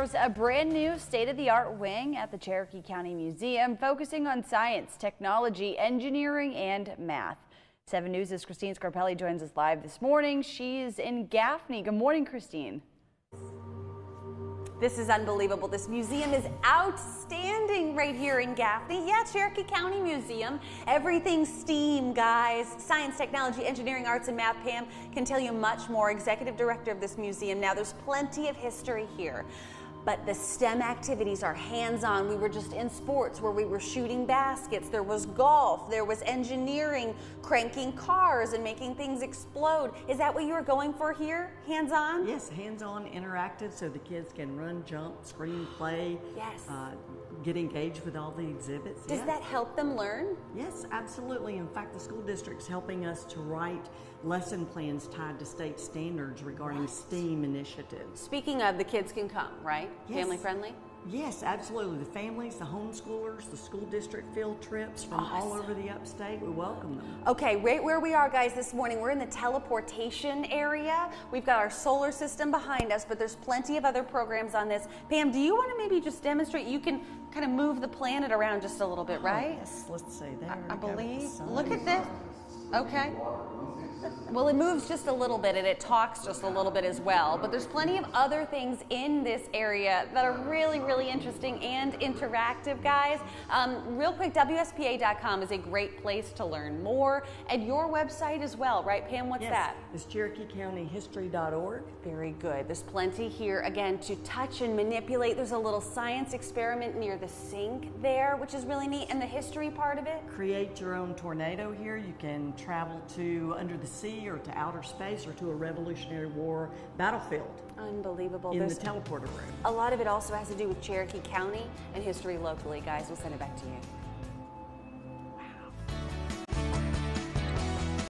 There's a brand new state-of-the-art wing at the Cherokee County Museum focusing on science, technology, engineering, and math. 7 News' is Christine Scarpelli joins us live this morning. She's in Gaffney. Good morning, Christine. This is unbelievable. This museum is outstanding right here in Gaffney. Yeah, Cherokee County Museum. Everything STEAM, guys. Science, technology, engineering, arts, and math. Pam can tell you much more. Executive director of this museum. Now, there's plenty of history here but the STEM activities are hands-on. We were just in sports where we were shooting baskets. There was golf. There was engineering, cranking cars and making things explode. Is that what you were going for here? Hands-on? Yes, hands-on, interactive, so the kids can run, jump, scream, play. Yes. Uh, get engaged with all the exhibits. Does that help them learn? Yes, absolutely. In fact, the school district's helping us to write lesson plans tied to state standards regarding right. STEAM initiatives. Speaking of, the kids can come, right? Yes. Family friendly? Yes, absolutely. The families, the homeschoolers, the school district field trips from awesome. all over the upstate, we welcome them. Okay, right where we are, guys, this morning, we're in the teleportation area. We've got our solar system behind us, but there's plenty of other programs on this. Pam, do you want to maybe just demonstrate? You can kind of move the planet around just a little bit, oh, right? Oh, yes, let's see. There I, I believe. Look at this. Okay. Well, it moves just a little bit and it talks just a little bit as well. But there's plenty of other things in this area that are really, really interesting and interactive, guys. Um, real quick, WSPA.com is a great place to learn more. And your website as well, right, Pam? What's yes, that? It's CherokeeCountyHistory.org. Very good. There's plenty here, again, to touch and manipulate. There's a little science experiment near the sink there, which is really neat. And the history part of it? Create your own tornado here. You can travel to under the sea or to outer space or to a Revolutionary War battlefield. Unbelievable. In There's the teleporter room. A lot of it also has to do with Cherokee County and history locally. Guys, we'll send it back to you.